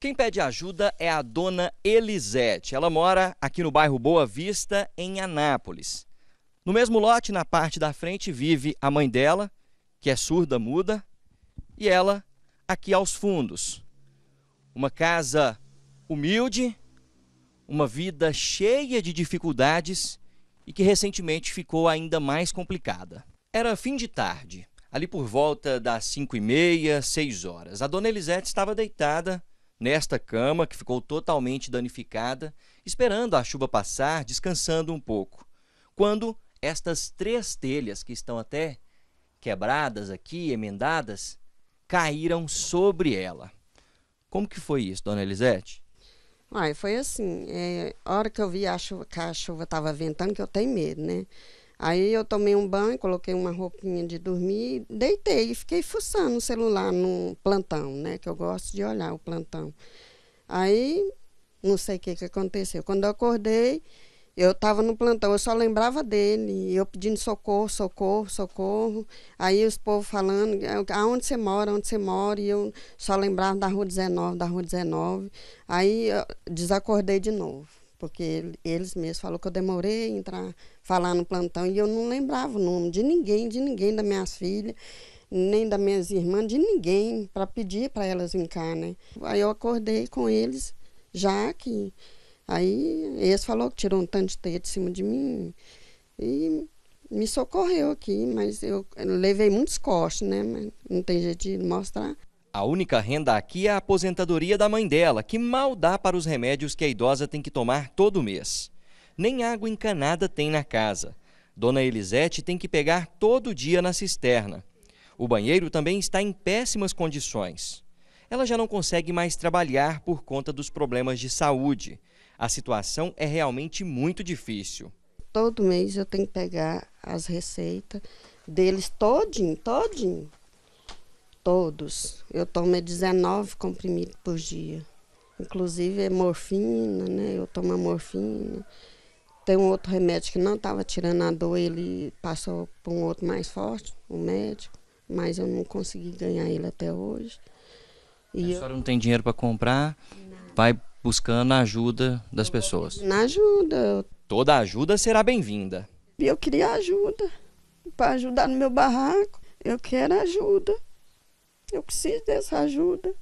Quem pede ajuda é a dona Elisete. Ela mora aqui no bairro Boa Vista, em Anápolis. No mesmo lote, na parte da frente, vive a mãe dela, que é surda muda, e ela aqui aos fundos. Uma casa humilde, uma vida cheia de dificuldades e que recentemente ficou ainda mais complicada. Era fim de tarde, ali por volta das cinco e meia, seis horas. A dona Elisete estava deitada nesta cama que ficou totalmente danificada, esperando a chuva passar, descansando um pouco. Quando estas três telhas que estão até quebradas aqui, emendadas, caíram sobre ela. Como que foi isso, dona Elisete? Ai, foi assim, é, a hora que eu vi a chuva, que a chuva estava ventando, que eu tenho medo, né? Aí eu tomei um banho, coloquei uma roupinha de dormir, deitei e fiquei fuçando o celular no plantão, né? Que eu gosto de olhar o plantão. Aí, não sei o que, que aconteceu. Quando eu acordei, eu estava no plantão, eu só lembrava dele, eu pedindo socorro, socorro, socorro. Aí os povos falando, aonde você mora, onde você mora, e eu só lembrava da rua 19, da rua 19. Aí eu desacordei de novo, porque eles mesmos falaram que eu demorei a entrar, falar no plantão, e eu não lembrava o nome de ninguém, de ninguém das minhas filhas, nem das minhas irmãs, de ninguém, para pedir para elas vir cá, né? Aí eu acordei com eles, já que Aí esse falou que tirou um tanto de teia de cima de mim e me socorreu aqui, mas eu levei muitos cortes, né? Não tem jeito de mostrar. A única renda aqui é a aposentadoria da mãe dela, que mal dá para os remédios que a idosa tem que tomar todo mês. Nem água encanada tem na casa. Dona Elisete tem que pegar todo dia na cisterna. O banheiro também está em péssimas condições. Ela já não consegue mais trabalhar por conta dos problemas de saúde. A situação é realmente muito difícil. Todo mês eu tenho que pegar as receitas deles todinho, todinho. Todos. Eu tomo 19 comprimidos por dia. Inclusive é morfina, né? Eu tomo a morfina. Tem um outro remédio que não estava tirando a dor, ele passou para um outro mais forte, o um médico, mas eu não consegui ganhar ele até hoje. E a eu... senhora não tem dinheiro para comprar, não. vai buscando a ajuda das pessoas. Na ajuda. Toda ajuda será bem-vinda. Eu queria ajuda para ajudar no meu barraco. Eu quero ajuda. Eu preciso dessa ajuda.